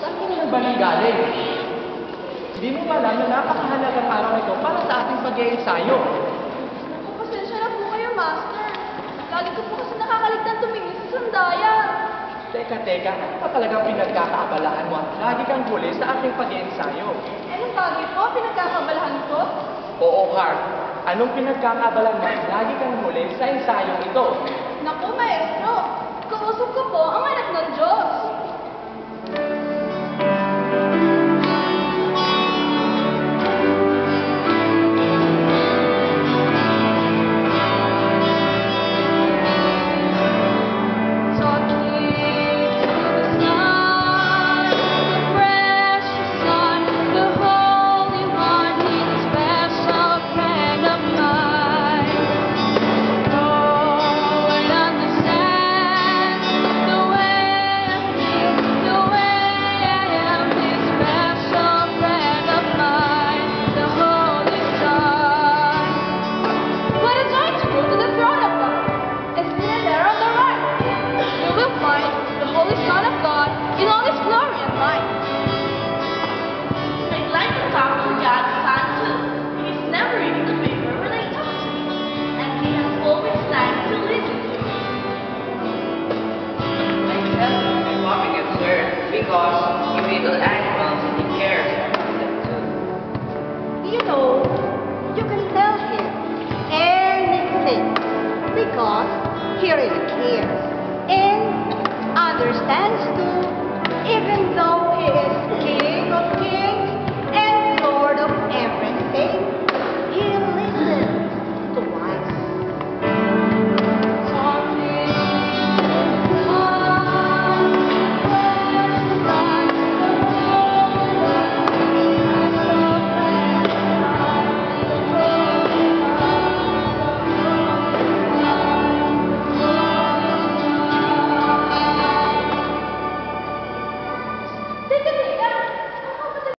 Saan ka naman ba nanggaling? Hindi mo ba alam na napakahalagang araw ito para sa ating pag-iensayo? Naku, pasensya na po kayo, Master. Lagi ko po kasi nakakaligtan tumingin sa sandayan. Teka, teka, ano pa talagang pinagkakaabalahan mo at lagi kang huli sa ating pag-iensayo? Eh, anong bagay po? Pinagkakabalahan ko? Oo, Hart. Anong pinagkakaabalahan mo at lagi kang huli sa ensayong ito? Naku, Maestro. Kausap ko po ang anak ng Diyos. You will find the Holy Son of God in all His glory and light. I'd like to talk to God's Son too. He's never reading the paper when I talk to him, and he has always time to listen to me. Myself is becoming absurd because he little animals and he cares about them too. You know, you can tell him anything because he really cares